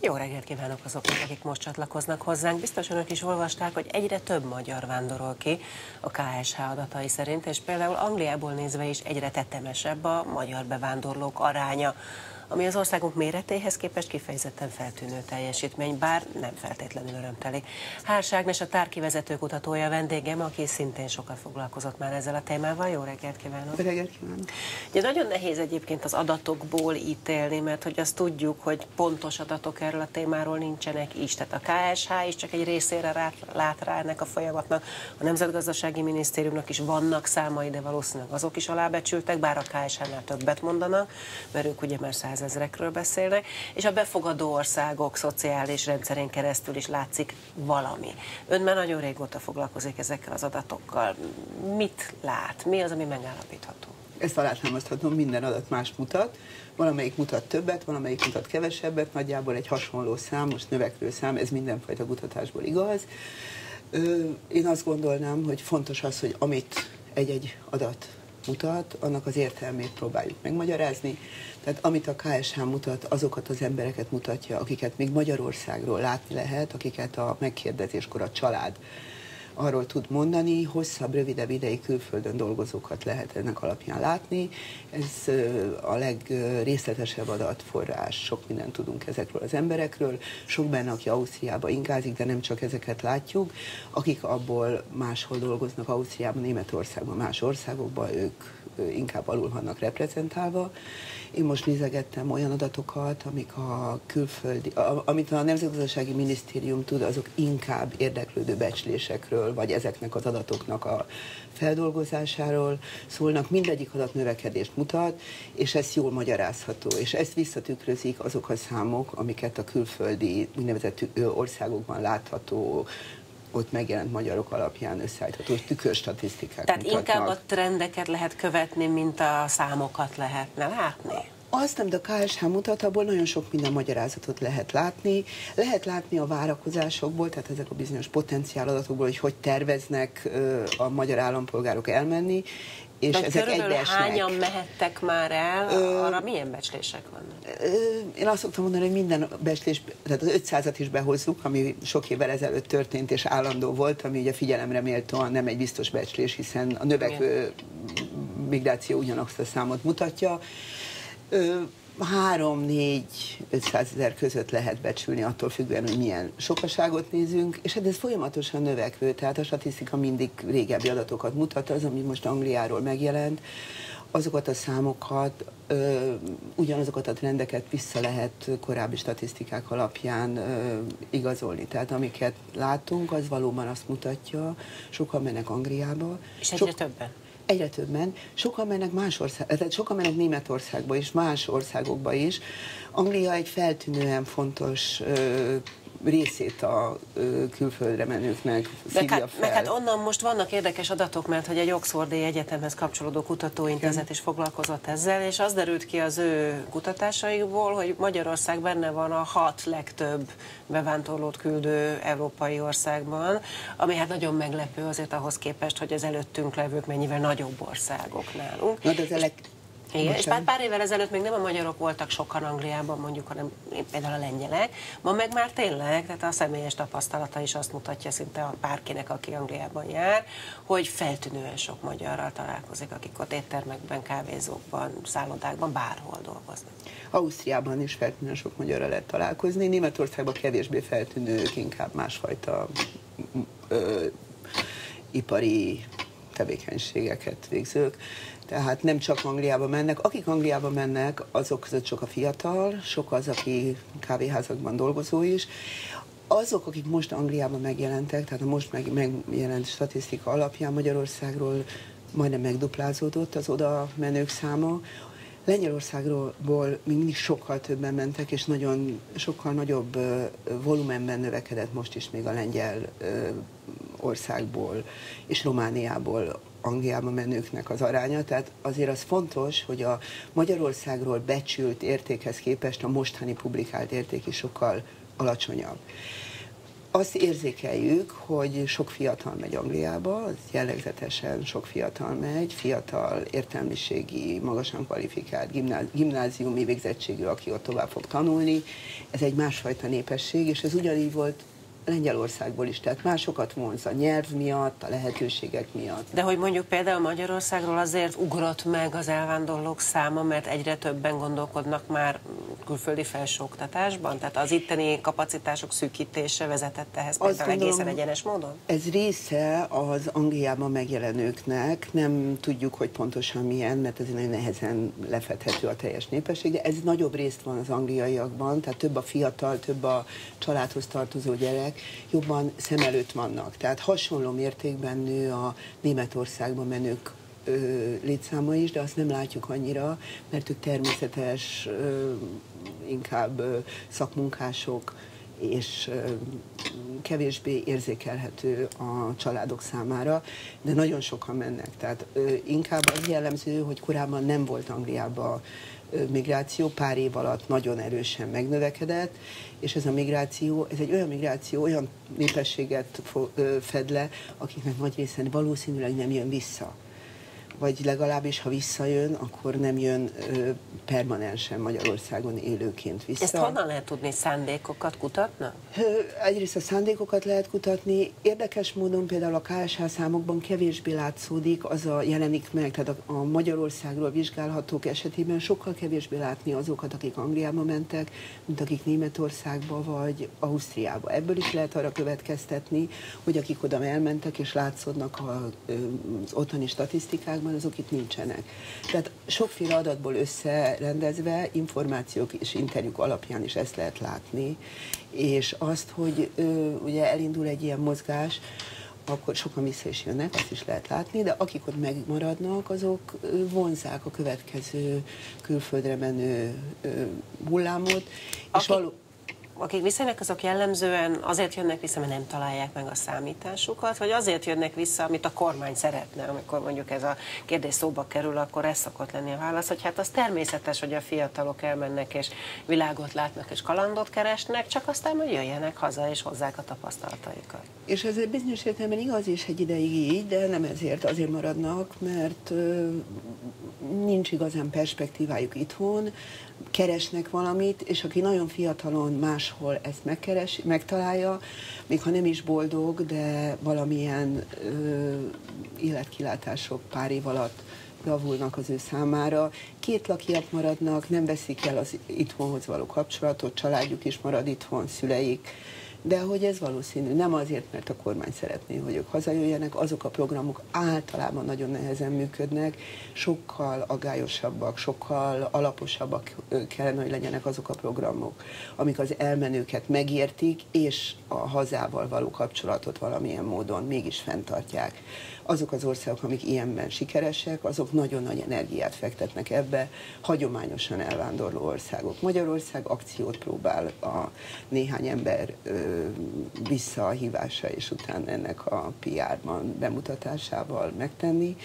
Jó reggelt kívánok azoknak, akik most csatlakoznak hozzánk. Biztos önök is olvasták, hogy egyre több magyar vándorol ki a KSH adatai szerint, és például Angliából nézve is egyre tetemesebb a magyar bevándorlók aránya ami az országunk méretéhez képest kifejezetten feltűnő teljesítmény, bár nem feltétlenül örömteli. Hás Ágnes a tárkivezető kutatója vendégem, aki szintén sokat foglalkozott már ezzel a témával. Jó reggelt kívánok! Jó reggelt kívánok! Ugye nagyon nehéz egyébként az adatokból ítélni, mert hogy azt tudjuk, hogy pontos adatok erről a témáról nincsenek is. Tehát a KSH is csak egy részére rá, lát rá ennek a folyamatnak. A Nemzetgazdasági Minisztériumnak is vannak számai, de valószínűleg azok is alábecsültek, bár a KSH-nál többet mondanak, mert ők ugye már százezrekről beszélnek, és a befogadó országok szociális rendszerén keresztül is látszik valami. Ön már nagyon régóta foglalkozik ezekkel az adatokkal. Mit lát? Mi az, ami megállapítható? Ezt alátámaszthatom, minden adat más mutat. Valamelyik mutat többet, valamelyik mutat kevesebbet, nagyjából egy hasonló szám, most növekvő szám, ez mindenfajta kutatásból igaz. Én azt gondolnám, hogy fontos az, hogy amit egy-egy adat mutat, annak az értelmét próbáljuk megmagyarázni. Tehát amit a KSH mutat, azokat az embereket mutatja, akiket még Magyarországról látni lehet, akiket a megkérdezéskor a család arról tud mondani, hosszabb, rövidebb ideig külföldön dolgozókat lehet ennek alapján látni. Ez a legrészletesebb adatforrás, sok mindent tudunk ezekről az emberekről. Sok benne, aki Ausztriába ingázik, de nem csak ezeket látjuk. Akik abból máshol dolgoznak, Ausztriában, Németországban, más országokban, ők inkább alul vannak reprezentálva. Én most nézegettem olyan adatokat, amik a külföldi, amit a Nemzetgazdasági Minisztérium tud, azok inkább érdeklődő becslésekről, vagy ezeknek az adatoknak a feldolgozásáról szólnak. Mindegyik adat növekedést mutat, és ez jól magyarázható, és ezt visszatükrözik azok a számok, amiket a külföldi úgynevezett országokban látható ott megjelent magyarok alapján összeállítható tükörstatisztikák Tehát mutatnak. inkább a trendeket lehet követni, mint a számokat lehetne látni? Azt nem, de a KSH mutat, abból nagyon sok minden magyarázatot lehet látni. Lehet látni a várakozásokból, tehát ezek a bizonyos potenciáladatokból, hogy hogy terveznek a magyar állampolgárok elmenni, és De ezek egybeesnek. hányan mehettek már el, ö, arra milyen becslések vannak? Ö, én azt szoktam mondani, hogy minden becslés, tehát az 500-at is behozzuk, ami sok évvel ezelőtt történt és állandó volt, ami ugye figyelemre méltóan nem egy biztos becslés, hiszen a növekvő Igen. migráció ugyanazt a számot mutatja. 3-4-500 ezer között lehet becsülni, attól függően, hogy milyen sokaságot nézünk, és hát ez folyamatosan növekvő, tehát a statisztika mindig régebbi adatokat mutat, az, ami most Angliáról megjelent, azokat a számokat, ö, ugyanazokat a trendeket vissza lehet korábbi statisztikák alapján ö, igazolni. Tehát amiket látunk, az valóban azt mutatja, sokan mennek Angliába. És egyre Sok... többen? Egyre többen, sokan mennek más ország, tehát sokan mennek Németországba és más országokba is. Anglia egy feltűnően fontos részét a külföldre menőknek szívja hát, fel. Meg hát onnan most vannak érdekes adatok, mert hogy egy Oxfordi Egyetemhez kapcsolódó kutatóintézet is foglalkozott ezzel, és az derült ki az ő kutatásaikból, hogy Magyarország benne van a hat legtöbb bevándorlót küldő európai országban, ami hát nagyon meglepő azért ahhoz képest, hogy az előttünk levők mennyivel nagyobb országok nálunk. Na, de az igen, és pár, pár évvel ezelőtt még nem a magyarok voltak sokan Angliában, mondjuk, hanem például a lengyelek. Ma meg már tényleg, tehát a személyes tapasztalata is azt mutatja szinte a bárkinek, aki Angliában jár, hogy feltűnően sok magyarral találkozik, akik ott éttermekben, kávézókban, szállodákban, bárhol dolgoznak. Ausztriában is feltűnően sok magyarral lehet találkozni, Németországban kevésbé feltűnők, inkább másfajta ö, ipari tevékenységeket végzők tehát nem csak Angliába mennek. Akik Angliába mennek, azok között sok a fiatal, sok az, aki kávéházakban dolgozó is. Azok, akik most Angliában megjelentek, tehát a most meg, megjelent statisztika alapján Magyarországról majdnem megduplázódott az oda menők száma, Lengyelországról mindig sokkal többen mentek, és nagyon sokkal nagyobb volumenben növekedett most is még a lengyel országból és Romániából Angliába menőknek az aránya, tehát azért az fontos, hogy a Magyarországról becsült értékhez képest a mostani publikált érték is sokkal alacsonyabb. azt érzékeljük, hogy sok fiatal megy Angliába, az jellegzetesen sok fiatal megy, fiatal értelmiségi, magasan kvalifikált gimnáziumi végzettségű, aki ott tovább fog tanulni. Ez egy másfajta népesség, és ez ugyanígy volt Lengyelországból is, tehát másokat vonz a nyelv miatt, a lehetőségek miatt. De hogy mondjuk például Magyarországról azért ugrott meg az elvándorlók száma, mert egyre többen gondolkodnak már külföldi felsőoktatásban? Tehát az itteni kapacitások szűkítése vezetett ehhez Azt például gondolom, egészen egyenes módon? Ez része az Angliában megjelenőknek, nem tudjuk, hogy pontosan milyen, mert ez nagyon nehezen lefedhető a teljes népesség, de ez nagyobb részt van az angliaiakban, tehát több a fiatal, több a családhoz tartozó gyerek, jobban szem előtt vannak. Tehát hasonló mértékben nő a Németországban menők létszáma is, de azt nem látjuk annyira, mert ők természetes, inkább szakmunkások, és kevésbé érzékelhető a családok számára, de nagyon sokan mennek. Tehát inkább az jellemző, hogy korábban nem volt Angliában migráció pár év alatt nagyon erősen megnövekedett, és ez a migráció, ez egy olyan migráció, olyan népességet fed le, akiknek nagy része valószínűleg nem jön vissza vagy legalábbis, ha visszajön, akkor nem jön ö, permanensen Magyarországon élőként vissza. Ezt honnan lehet tudni? Szándékokat kutatna? Egyrészt a szándékokat lehet kutatni. Érdekes módon például a KSH számokban kevésbé látszódik, az a jelenik meg, tehát a, a Magyarországról vizsgálhatók esetében sokkal kevésbé látni azokat, akik Angliába mentek, mint akik Németországba vagy Ausztriába. Ebből is lehet arra következtetni, hogy akik oda elmentek és látszódnak az otthoni statisztikákban, országban, azok itt nincsenek. Tehát sokféle adatból összerendezve, információk és interjúk alapján is ezt lehet látni, és azt, hogy ö, ugye elindul egy ilyen mozgás, akkor sokan vissza is jönnek, azt is lehet látni, de akik ott megmaradnak, azok vonzák a következő külföldre menő hullámot. Akik, és való akik visszajönnek, azok jellemzően azért jönnek vissza, mert nem találják meg a számításukat, vagy azért jönnek vissza, amit a kormány szeretne, amikor mondjuk ez a kérdés szóba kerül, akkor ez szokott lenni a válasz, hogy hát az természetes, hogy a fiatalok elmennek és világot látnak és kalandot keresnek, csak aztán hogy jöjjenek haza és hozzák a tapasztalataikat. És ez bizonyos értelemben igaz is egy ideig így, de nem ezért azért maradnak, mert nincs igazán perspektívájuk itthon, keresnek valamit, és aki nagyon fiatalon máshol ezt megkeres, megtalálja, még ha nem is boldog, de valamilyen ö, életkilátások pár év alatt javulnak az ő számára. Két lakiak maradnak, nem veszik el az itthonhoz való kapcsolatot, családjuk is marad itthon, szüleik, de hogy ez valószínű, nem azért, mert a kormány szeretné, hogy ők hazajöjjenek, azok a programok általában nagyon nehezen működnek, sokkal agályosabbak, sokkal alaposabbak kellene, hogy legyenek azok a programok, amik az elmenőket megértik, és a hazával való kapcsolatot valamilyen módon mégis fenntartják azok az országok, amik ilyenben sikeresek, azok nagyon nagy energiát fektetnek ebbe, hagyományosan elvándorló országok. Magyarország akciót próbál a néhány ember visszahívása és után ennek a PR-ban bemutatásával megtenni,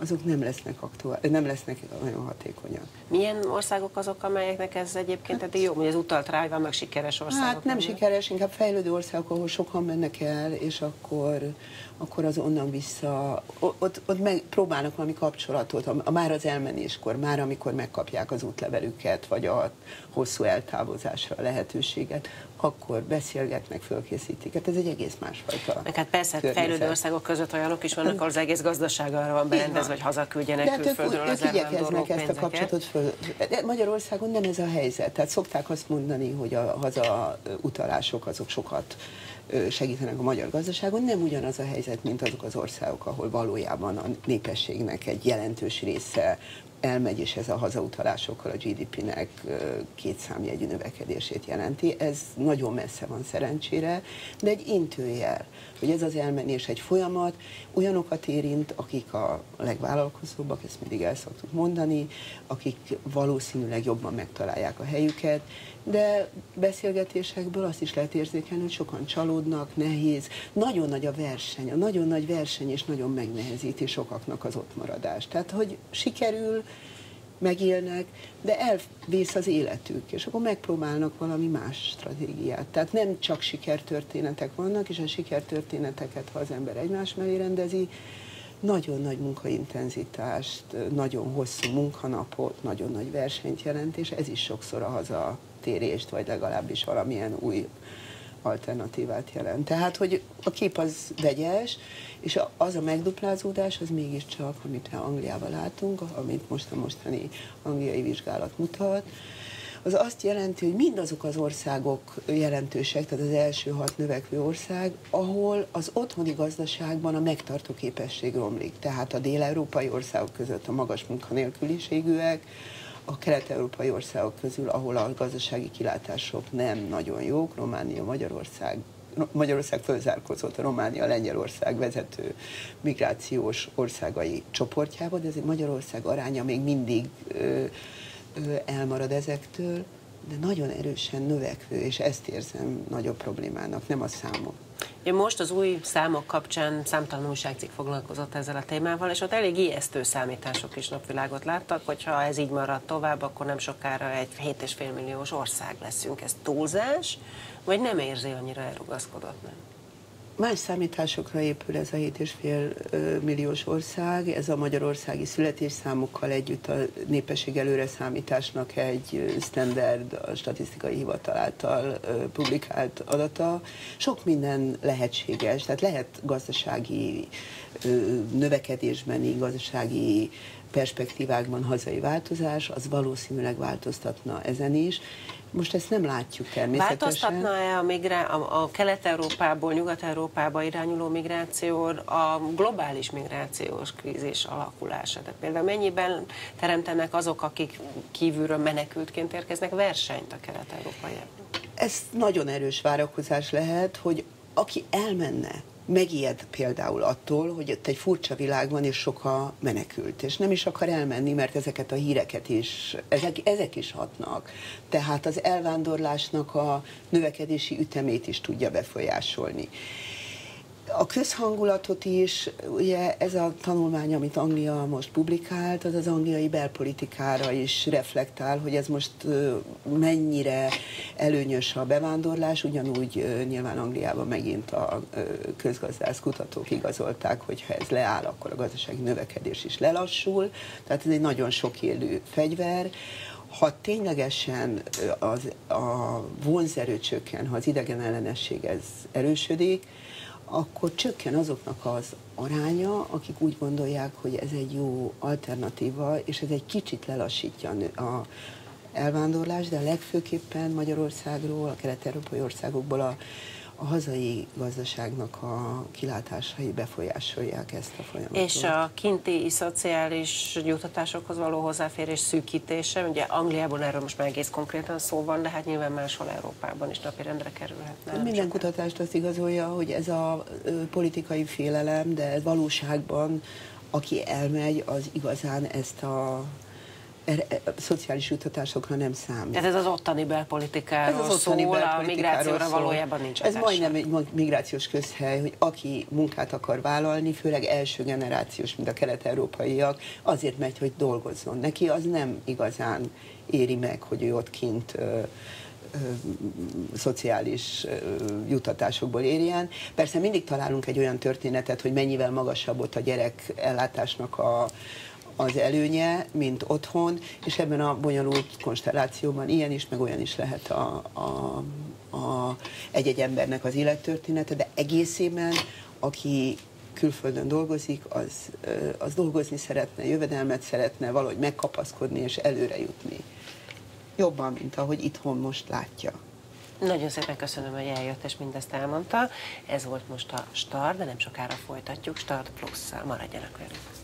azok nem lesznek, aktuál, nem lesznek nagyon hatékonyak. Milyen országok azok, amelyeknek ez egyébként eddig jó, hogy az utalt rá, hogy vannak sikeres országok? Hát nem sikeres, inkább fejlődő országok, ahol sokan mennek el, és akkor, akkor az onnan vissza, ott, ott meg próbálnak valami kapcsolatot, a, a, már az elmenéskor, már amikor megkapják az útlevelüket, vagy a hosszú eltávozásra a lehetőséget, akkor beszélgetnek, fölkészítik. Hát ez egy egész másfajta Meg hát persze, hát fejlődő országok között olyanok is vannak, ahol az egész gazdaság arra van berendezve, hogy hazaküldjenek De hát külföldről ők, az ők igyekeznek ezt a kapcsolatot föl. De Magyarországon nem ez a helyzet. Tehát szokták azt mondani, hogy a haza utalások azok sokat segítenek a magyar gazdaságon. Nem ugyanaz a helyzet, mint azok az országok, ahol valójában a népességnek egy jelentős része elmegy, és ez a hazautalásokkal a GDP-nek két számjegyű növekedését jelenti. Ez nagyon messze van szerencsére, de egy intőjel, hogy ez az elmenés egy folyamat, olyanokat érint, akik a legvállalkozóbbak, ezt mindig el szoktuk mondani, akik valószínűleg jobban megtalálják a helyüket, de beszélgetésekből azt is lehet érzékelni, hogy sokan csalódnak, nehéz, nagyon nagy a verseny, a nagyon nagy verseny és nagyon megnehezíti sokaknak az ott maradást. Tehát, hogy sikerül, megélnek, de elvész az életük, és akkor megpróbálnak valami más stratégiát. Tehát nem csak sikertörténetek vannak, és a sikertörténeteket, ha az ember egymás mellé rendezi, nagyon nagy munkaintenzitást, nagyon hosszú munkanapot, nagyon nagy versenyt jelent, és ez is sokszor a hazatérést, vagy legalábbis valamilyen új alternatívát jelent. Tehát, hogy a kép az vegyes, és az a megduplázódás, az mégiscsak, amit Angliában látunk, amit most a mostani angliai vizsgálat mutat, az azt jelenti, hogy mindazok az országok jelentősek, tehát az első hat növekvő ország, ahol az otthoni gazdaságban a megtartó képesség romlik. Tehát a dél-európai országok között a magas munkanélküliségűek, a kelet-európai országok közül, ahol a gazdasági kilátások nem nagyon jók, Románia, Magyarország, Magyarország fölzárkózott a Románia, Lengyelország vezető migrációs országai csoportjába, de azért Magyarország aránya még mindig ö, ö, elmarad ezektől, de nagyon erősen növekvő, és ezt érzem nagyobb problémának, nem a számok. Én most az új számok kapcsán számtalan újságcikk foglalkozott ezzel a témával, és ott elég ijesztő számítások is napvilágot láttak, hogyha ez így marad tovább, akkor nem sokára egy 7,5 milliós ország leszünk. Ez túlzás, vagy nem érzi annyira elrugaszkodott? Más számításokra épül ez a 7,5 milliós ország, ez a magyarországi születésszámokkal együtt a népesség előre számításnak egy standard, a statisztikai hivatal által publikált adata. Sok minden lehetséges, tehát lehet gazdasági növekedésben, gazdasági perspektívákban hazai változás, az valószínűleg változtatna ezen is, most ezt nem látjuk természetesen. Változtatna-e a, migrá- a, a Kelet-Európából, Nyugat-Európába irányuló migráció a globális migrációs krízis alakulása? Tehát például mennyiben teremtenek azok, akik kívülről menekültként érkeznek versenyt a kelet-európaiaknak? Ez nagyon erős várakozás lehet, hogy aki elmenne megijed például attól, hogy ott egy furcsa világ van, és sok a menekült, és nem is akar elmenni, mert ezeket a híreket is, ezek, ezek is hatnak. Tehát az elvándorlásnak a növekedési ütemét is tudja befolyásolni a közhangulatot is, ugye ez a tanulmány, amit Anglia most publikált, az az angliai belpolitikára is reflektál, hogy ez most mennyire előnyös a bevándorlás, ugyanúgy nyilván Angliában megint a közgazdász kutatók igazolták, hogy ha ez leáll, akkor a gazdasági növekedés is lelassul, tehát ez egy nagyon sok élő fegyver. Ha ténylegesen az, a vonzerő csökken, ha az idegen ellenesség ez erősödik, akkor csökken azoknak az aránya, akik úgy gondolják, hogy ez egy jó alternatíva, és ez egy kicsit lelassítja a elvándorlás, de a legfőképpen Magyarországról, a kelet-európai országokból a a hazai gazdaságnak a kilátásai befolyásolják ezt a folyamatot. És a kinti szociális juttatásokhoz való hozzáférés szűkítése, ugye Angliában erről most már egész konkrétan szó van, de hát nyilván máshol Európában is napirendre kerülhetne. Minden sokan. kutatást azt igazolja, hogy ez a politikai félelem, de valóságban aki elmegy, az igazán ezt a er, er, szociális jutatásokra nem számít. Tehát ez az ottani belpolitikáról ez az ottani szól, belpolitikáról a migrációra szól. valójában nincs Ez majdnem egy migrációs közhely, hogy aki munkát akar vállalni, főleg első generációs, mint a kelet-európaiak, azért megy, hogy dolgozzon. Neki az nem igazán éri meg, hogy ő ott kint ö, ö, szociális ö, jutatásokból érjen. Persze mindig találunk egy olyan történetet, hogy mennyivel magasabb ott a gyerek ellátásnak a, az előnye, mint otthon, és ebben a bonyolult konstellációban ilyen is, meg olyan is lehet a, a, a, egy-egy embernek az élettörténete, de egészében, aki külföldön dolgozik, az, az dolgozni szeretne, jövedelmet szeretne, valahogy megkapaszkodni és előre jutni. Jobban, mint ahogy itthon most látja. Nagyon szépen köszönöm, hogy eljött és mindezt elmondta. Ez volt most a Start, de nem sokára folytatjuk. Start Plus-szal maradjanak velünk.